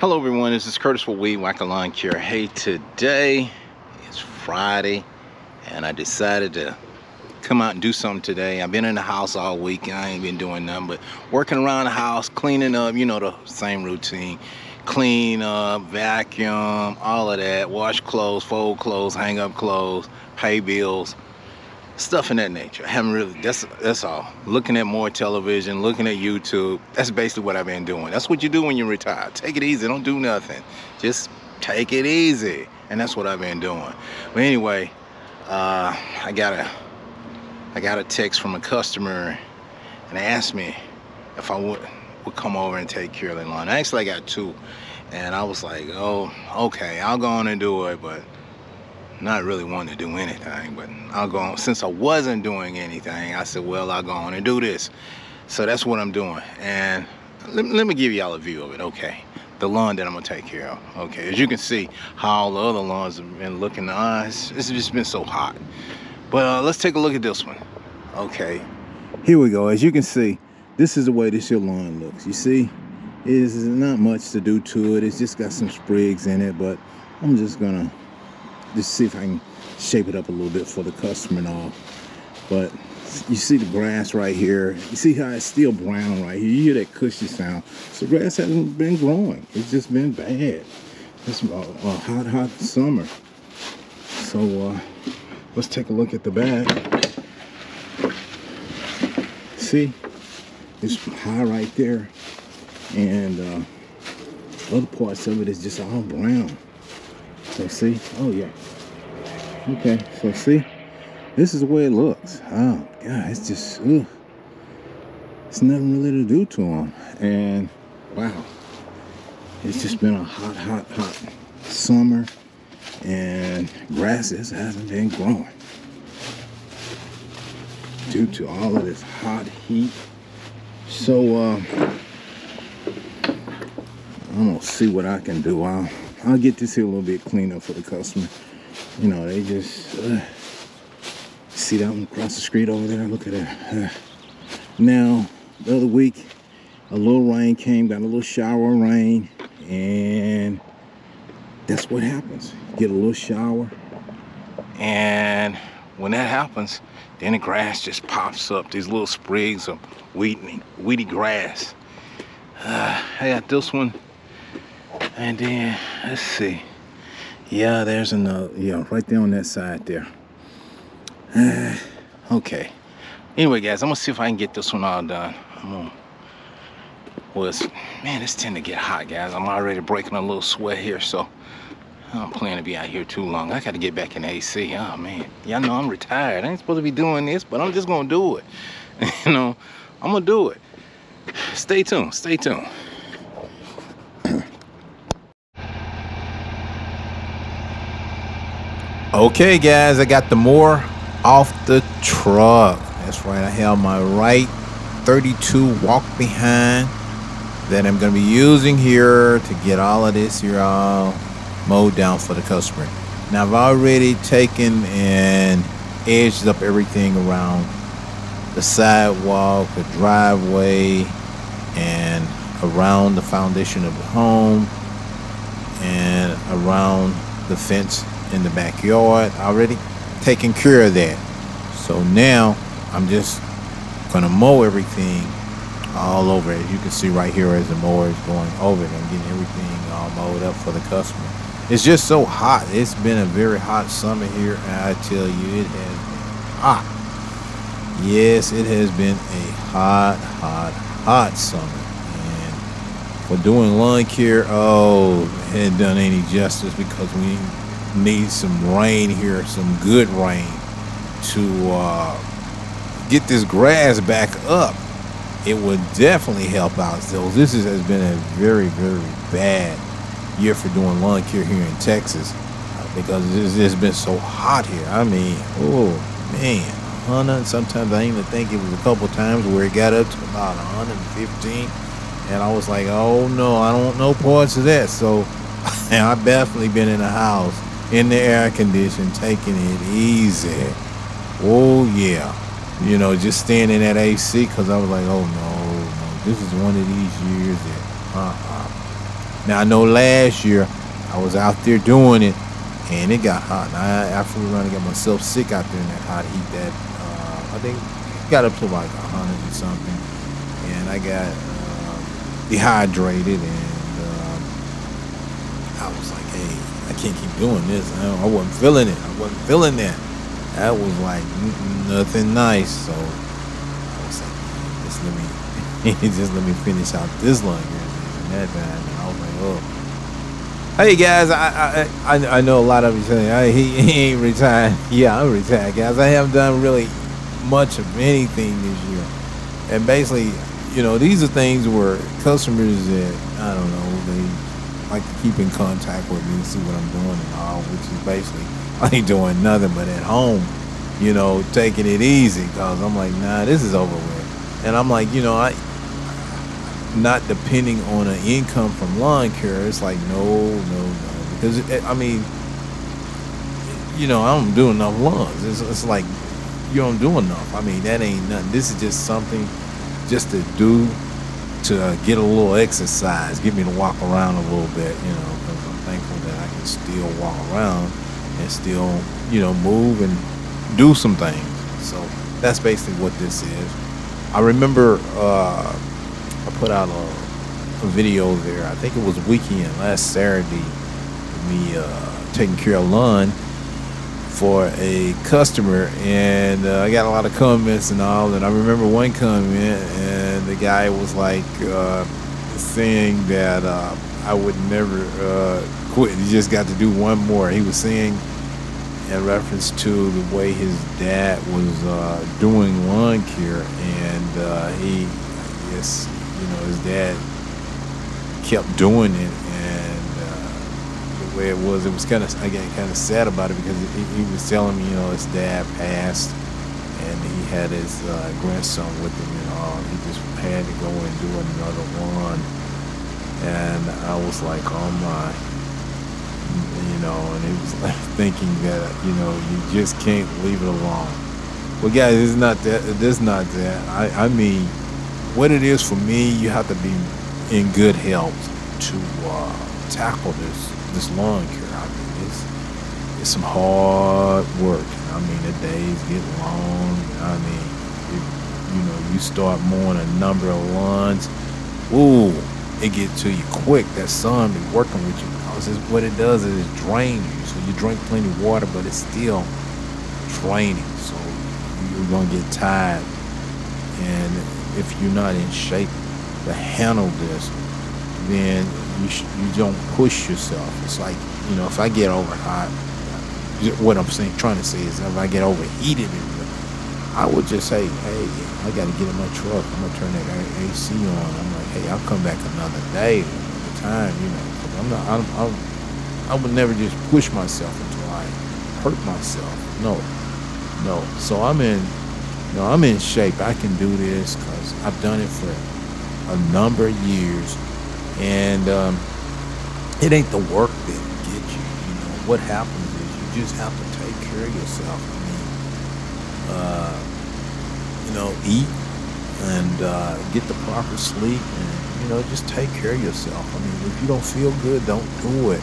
Hello everyone, this is Curtis with Weed Whacker Lawn Care. Hey, today is Friday and I decided to come out and do something today. I've been in the house all week and I ain't been doing nothing but working around the house, cleaning up, you know, the same routine. Clean up, vacuum, all of that, wash clothes, fold clothes, hang up clothes, pay bills, stuff in that nature. I haven't really, that's, that's all. Looking at more television, looking at YouTube. That's basically what I've been doing. That's what you do when you retire. Take it easy, don't do nothing. Just take it easy. And that's what I've been doing. But anyway, uh, I got a, I got a text from a customer and they asked me if I would, would come over and take care of the lawn. Actually, I got two. And I was like, oh, okay, I'll go on and do it, but not really wanting to do anything, but I'll go on. Since I wasn't doing anything, I said, well, I'll go on and do this. So that's what I'm doing. And let, let me give y'all a view of it, okay? The lawn that I'm gonna take care of, okay? As you can see, how all the other lawns have been looking, uh, it's, it's just been so hot. But uh, let's take a look at this one. Okay, here we go. As you can see, this is the way this your lawn looks. You see, there's not much to do to it. It's just got some sprigs in it, but I'm just gonna just see if I can shape it up a little bit for the customer and all. But you see the grass right here. You see how it's still brown right here. You hear that cushy sound. So grass hasn't been growing. It's just been bad. It's a, a hot, hot summer. So uh, let's take a look at the back. See, it's high right there. And uh, other parts of it is just all brown. So see, oh yeah. Okay, so see, this is the way it looks. Oh God, it's just, ugh. It's nothing really to do to them. And wow, it's just been a hot, hot, hot summer and grasses hasn't been growing due to all of this hot heat. So uh, I'm gonna see what I can do. I'll I'll get this here a little bit cleaner for the customer. You know, they just uh, see that one across the street over there. Look at that. Uh, now, the other week, a little rain came, got a little shower of rain, and that's what happens. You get a little shower, and when that happens, then the grass just pops up. These little sprigs of weedy, weedy grass. Uh, I got this one and then, let's see. Yeah, there's another, yeah, right there on that side there. Uh, okay. Anyway, guys, I'm gonna see if I can get this one all done. I'm gonna, well, it's, man, it's tend to get hot, guys. I'm already breaking a little sweat here, so I don't plan to be out here too long. I gotta get back in AC. Oh, man. Y'all know I'm retired. I ain't supposed to be doing this, but I'm just gonna do it. you know, I'm gonna do it. Stay tuned, stay tuned. Okay guys, I got the mower off the truck. That's right, I have my Wright 32 walk behind that I'm gonna be using here to get all of this here all mowed down for the customer. Now I've already taken and edged up everything around the sidewalk, the driveway, and around the foundation of the home and around the fence in the backyard already taking care of that. So now I'm just gonna mow everything all over. As you can see right here as the mower is going over it and getting everything all mowed up for the customer. It's just so hot. It's been a very hot summer here and I tell you it has been hot. Yes it has been a hot hot hot summer. And for doing lawn care oh it hadn't done any justice because we need some rain here, some good rain to uh, get this grass back up. It would definitely help out. So this is, has been a very, very bad year for doing lawn care here in Texas uh, because it's, it's been so hot here. I mean, oh man, 100. Sometimes I even think it was a couple times where it got up to about 115, and I was like, oh no, I don't no parts of that. So, and I've definitely been in the house in the air condition, taking it easy. Oh yeah, you know, just staying in that AC because I was like, oh no, no, this is one of these years that, uh-uh. Now I know last year I was out there doing it, and it got hot. And I, after around, I got myself sick out there in that hot heat. That uh, I think got up to like a hundred and something, and I got uh, dehydrated, and uh, I was like, hey, I can't keep doing this. I, I wasn't feeling it. I wasn't feeling that. That was like nothing nice. So I was like, just let me, just let me finish out this and that. And I was like, oh. Hey guys, I I I know a lot of you saying hey, he, he ain't retired. Yeah, I'm retired, guys. I haven't done really much of anything this year. And basically, you know, these are things where customers that, I don't know, like to keep in contact with me and see what I'm doing and all, which is basically, I ain't doing nothing but at home, you know, taking it easy because I'm like, nah, this is over with. And I'm like, you know, I, not depending on an income from lawn care, it's like, no, no, no. Because, it, I mean, you know, I don't do enough lawns. It's, it's like you don't do enough. I mean, that ain't nothing. This is just something just to do to get a little exercise, get me to walk around a little bit, you know, because I'm thankful that I can still walk around and still, you know, move and do some things. So that's basically what this is. I remember uh, I put out a, a, video there. I think it was weekend last Saturday. Me uh, taking care of lawn for a customer, and uh, I got a lot of comments and all. And I remember one comment, and the guy was like uh, saying that uh, I would never uh, quit. He just got to do one more. He was saying in reference to the way his dad was uh, doing lawn care, and uh, he, I guess, you know, his dad kept doing it way it was. It was kind of I get kind of sad about it because he, he, was telling me, you know, his dad passed, and he had his uh, grandson with him. You know, he just had to go and do another one, and I was like, oh my, you know, and he was like thinking that you know you just can't leave it alone. Well, guys, it's not that. It's not that. I I mean, what it is for me, you have to be in good health to uh, tackle this this lawn care. I mean, it's it's some hard work. I mean, the days get long. I mean, if, you know, you start mowing a number of lawns. Ooh, it get to you quick. That sun be working with you because what it does is it drains you. So you drink plenty of water, but it's still draining. So you're gonna get tired. And if you're not in shape to handle this, then you you don't push yourself. It's like you know, if I get over hot, what I'm saying, trying to say is, if I get overheated, I would just say, hey, I got to get in my truck. I'm gonna turn that AC on. I'm like, hey, I'll come back another day, another time, you know. I'm not. I'm, I'm, I would never just push myself until I hurt myself. No, no. So I'm in. You know, I'm in shape. I can do this because I've done it for a number of years and um, it ain't the work that gets you. You know what happens is you just have to take care of yourself. I mean, uh, you know, eat and uh, get the proper sleep, and you know, just take care of yourself. I mean, if you don't feel good, don't do it.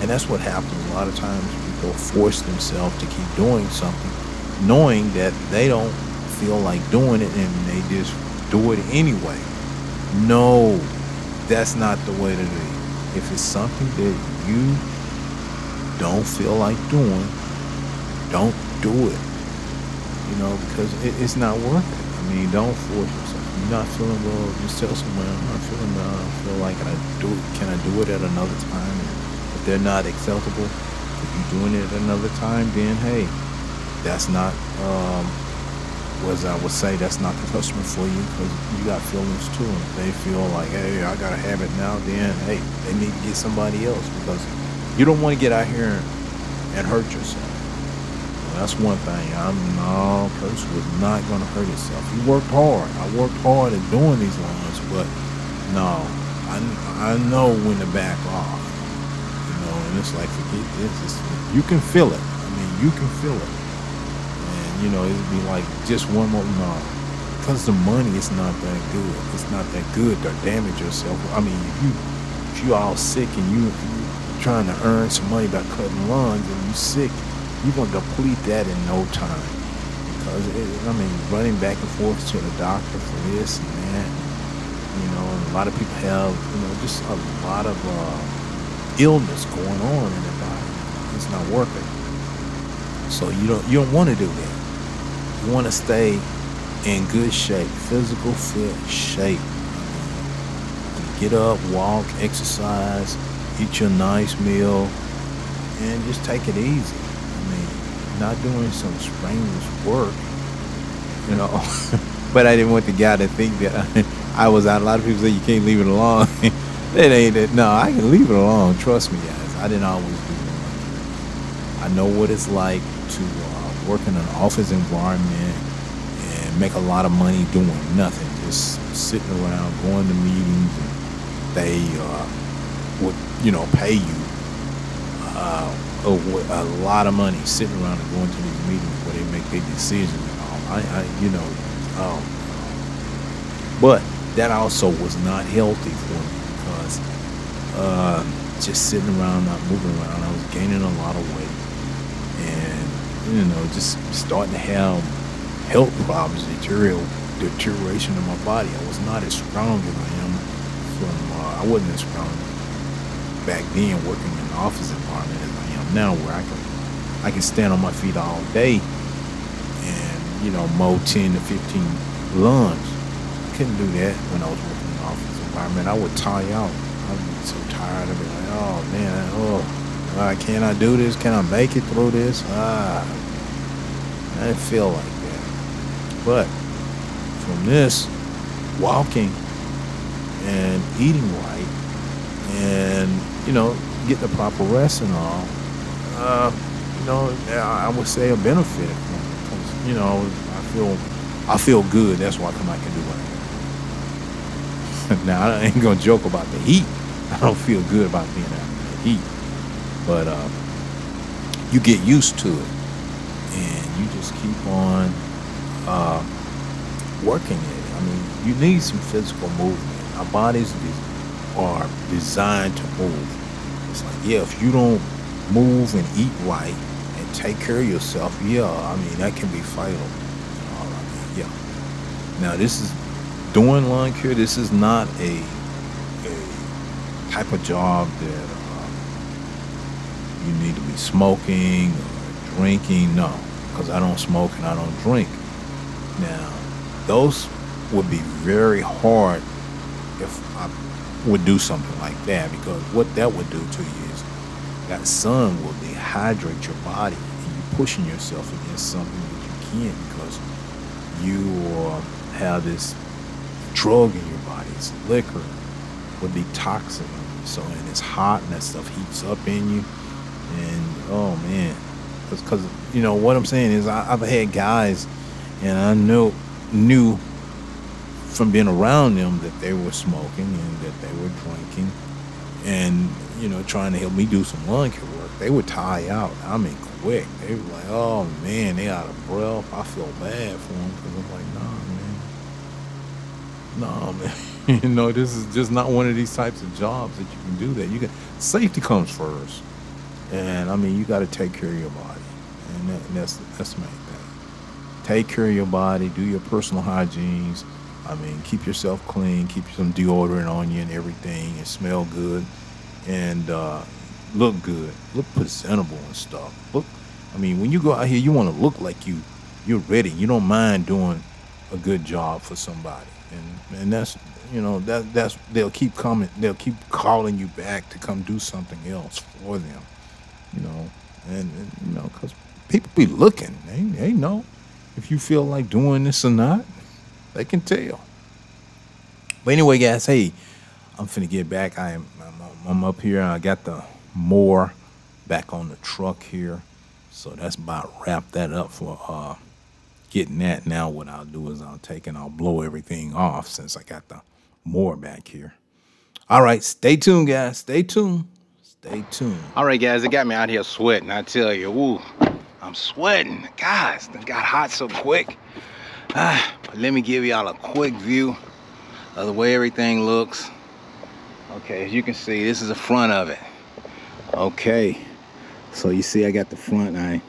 And that's what happens a lot of times. People force themselves to keep doing something, knowing that they don't feel like doing it, and they just do it anyway. No, that's not the way to do it. If it's something that you don't feel like doing, don't do it. You know, because it, it's not worth it. I mean, don't force yourself. You're not feeling well, just tell someone, I'm not feeling well. I feel like, can I do it? Can I do it at another time? And if they're not acceptable, if you're doing it at another time, then hey, that's not um, was I would say that's not the customer for you because you got feelings too. And if they feel like, hey, I got to have it now, then hey, they need to get somebody else because you don't want to get out here and hurt yourself. Well, that's one thing. I'm no person was not going to hurt himself. He worked hard. I worked hard at doing these lines, but no, I, I know when to back off. You know, and it's like forget this. You can feel it. I mean, you can feel it you know, it'd be like just one more, no. Because the money is not that good. It's not that good to damage yourself. I mean, if you if you all sick and you trying to earn some money by cutting lawns and you sick, you're gonna deplete that in no time. Because it, I mean, running back and forth to the doctor for this and that, you know, and a lot of people have, you know, just a lot of uh, illness going on in their body. It's not working. So you don't you don't want to do that. Want to stay in good shape, physical fit shape. Get up, walk, exercise, eat your nice meal, and just take it easy. I mean, not doing some strenuous work, you know. but I didn't want the guy to think that I was out. A lot of people say you can't leave it alone. it ain't it. No, I can leave it alone. Trust me, guys. I didn't always do it. I know what it's like to uh, work in an office environment and make a lot of money doing nothing, just sitting around, going to meetings. And they uh, would, you know, pay you uh, a, a, lot of money sitting around and going to these meetings where they make their decisions and all. I, I you know, um, but that also was not healthy for me because uh, just sitting around, not moving around, I was gaining a lot of weight you know, just starting to have health problems, deterioration of my body. I was not as strong as I am from, uh, I wasn't as strong back then working in an office environment as I am now where I can I can stand on my feet all day and you know mow 10 to 15 lawns. I couldn't do that when I was working in an office environment. I would tire out. I'd be so tired. I'd be like, oh man, oh, uh, can I do this? Can I make it through this? Ah, I didn't feel like that. But from this, walking and eating right and you know get the proper rest and all uh, you know I would say a benefit you know I feel I feel good that's why I come I can do what I now I ain't gonna joke about the heat I don't feel good about being out in the heat but uh, you get used to it and you just keep on uh, working it I mean you need some physical movement our bodies are designed to move. It's like, yeah, if you don't move and eat right and take care of yourself, yeah, I mean, that can be fatal. Mean, yeah. Now, this is doing lawn care, this is not a, a type of job that um, you need to be smoking or drinking. No, because I don't smoke and I don't drink. Now, those would be very hard if I would do something like that because what that would do to you is that sun will dehydrate your body and you're pushing yourself against something that you can't because you have this drug in your body. It's liquor would be toxic. So and it's hot and that stuff heats up in you. And oh man, because you know what I'm saying is I, I've had guys and I know knew from being around them that they were smoking and that they were drinking and you know trying to help me do some lawn care work. They would tie out. I mean quick. They were like oh man they out of breath. I feel bad for them because i'm like nah man. Nah man. You know this is just not one of these types of jobs that you can do that. You can safety comes first and i mean you got to take care of your body. And, that, and that's that's the main thing. Take care of your body do your personal hygienes. I mean, keep yourself clean, keep some deodorant on you and everything, and smell good, and uh, look good, look presentable and stuff. Look, I mean, when you go out here, you want to look like you you're ready. You don't mind doing a good job for somebody, and and that's you know that that's they'll keep coming, they'll keep calling you back to come do something else for them, you know, and, and you know because people be looking, they they know if you feel like doing this or not. They can tell. But anyway, guys, hey, I'm finna get back. I am I'm, I'm up here. I got the more back on the truck here. So that's about wrap that up for uh, getting that. Now what I'll do is I'll take and I'll blow everything off since I got the more back here. All right, stay tuned, guys. Stay tuned. Stay tuned. All right, guys, it got me out here sweating. I tell you, woo, I'm sweating. Guys, it got hot so quick. Ah, let me give y'all a quick view of the way everything looks. Okay, as you can see, this is the front of it. Okay, so you see I got the front, I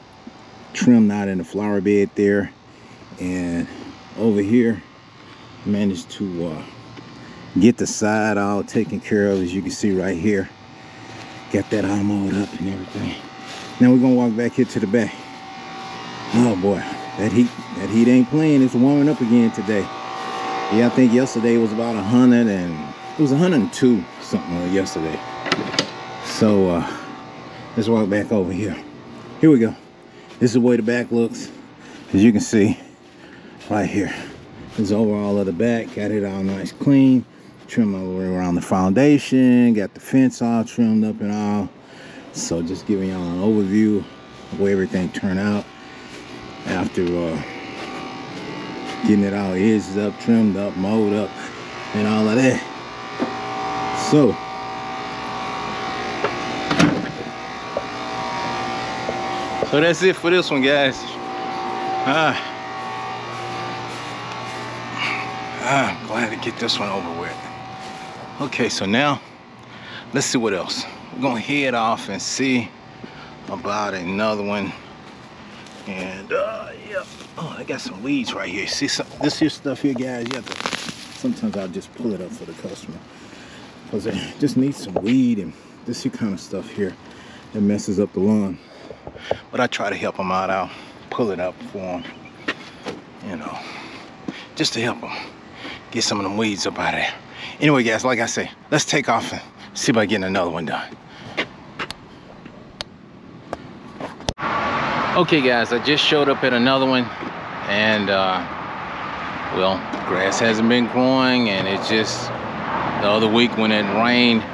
trimmed out in the flower bed there. And over here, managed to uh, get the side all taken care of, as you can see right here. Got that all mowed up and everything. Now we're gonna walk back here to the back. Oh boy, that heat, that heat ain't playing. It's warming up again today. Yeah, I think yesterday was about a hundred and it was 102 something yesterday. So uh, let's walk back over here. Here we go. This is the way the back looks. As you can see, right here. This is overall of the back. Got it all nice clean. Trim all around the foundation. Got the fence all trimmed up and all. So just giving y'all an overview of where everything turned out after uh, getting it all edged up, trimmed up, mowed up, and all of that. So, so that's it for this one, guys. Ah, ah, I'm glad to get this one over with. Okay, so now let's see what else. We're gonna head off and see about another one. And uh, yeah, oh, I got some weeds right here. See some this here stuff here, guys. You have to. Sometimes I'll just pull it up for the customer because I just need some weed and this here kind of stuff here that messes up the lawn. But I try to help them out. I'll pull it up for them, you know, just to help them get some of them weeds up out of there. Anyway, guys, like I say, let's take off and see about getting another one done. Okay, guys, I just showed up at another one and uh, well, grass hasn't been growing and it just the other week when it rained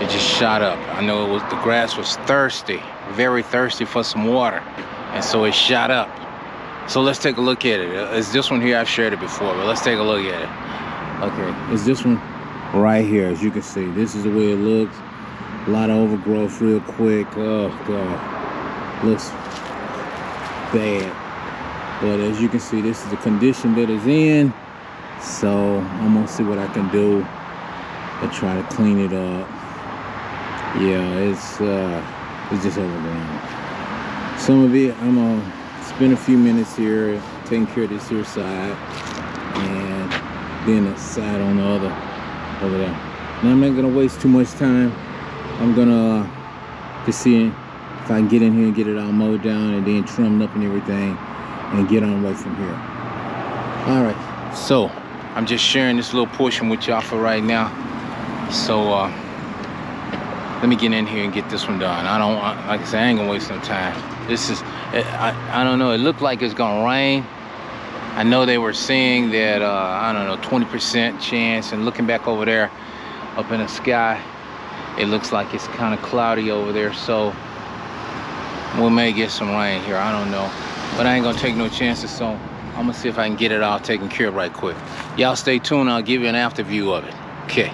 it just shot up. I know it was the grass was thirsty very thirsty for some water and so it shot up. So let's take a look at it. It's this one here i've shared it before but let's take a look at it okay it's this one right here as you can see. This is the way it looks. A lot of overgrowth real quick. Oh god. Looks bad. But as you can see this is the condition that it's in. So i'm gonna see what i can do I try to clean it up. Yeah, it's uh, it's just overgrown. Some of it, I'm gonna spend a few minutes here taking care of this here side, and then the side on the other over there. Now I'm not gonna waste too much time. I'm gonna uh, just see if I can get in here and get it all mowed down and then trimmed up and everything, and get on way from here. All right, so I'm just sharing this little portion with y'all for right now so uh, let me get in here and get this one done i don't like i said i ain't gonna waste no time this is i i don't know it looked like it's gonna rain i know they were saying that uh, i don't know 20 percent chance and looking back over there up in the sky it looks like it's kind of cloudy over there so we may get some rain here i don't know. But i ain't gonna take no chances so i'm gonna see if i can get it all taken care of right quick. Y'all stay tuned i'll give you an after view of it. Okay.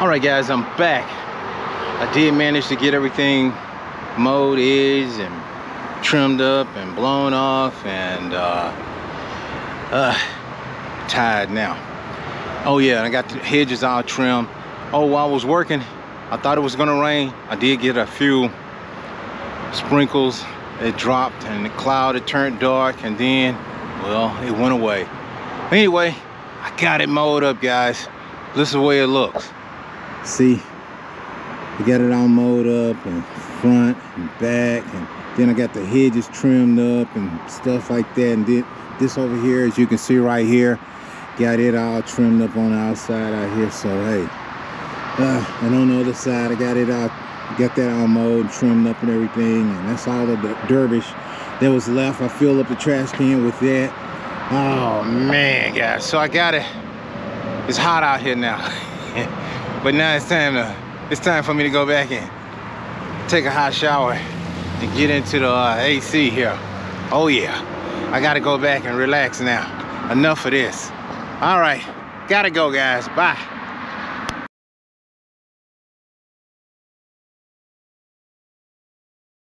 All right guys i'm back. I did manage to get everything mowed is and trimmed up and blown off and uh, uh tired now. Oh yeah i got the hedges all trimmed. Oh while i was working i thought it was gonna rain. I did get a few sprinkles. It dropped and the cloud it turned dark and then well it went away. Anyway i got it mowed up guys. This is the way it looks. See we got it all mowed up and front and back and then I got the hedges trimmed up and stuff like that. And then this over here as you can see right here got it all trimmed up on the outside out here. So hey uh, and on the other side I got it out got that all mowed trimmed up and everything. And that's all of the derbish that was left. I filled up the trash can with that. Oh man guys. So I got it. It's hot out here now. But now it's time to, it's time for me to go back and take a hot shower and get into the uh, AC here. Oh yeah, I gotta go back and relax now. Enough of this. All right, gotta go guys, bye.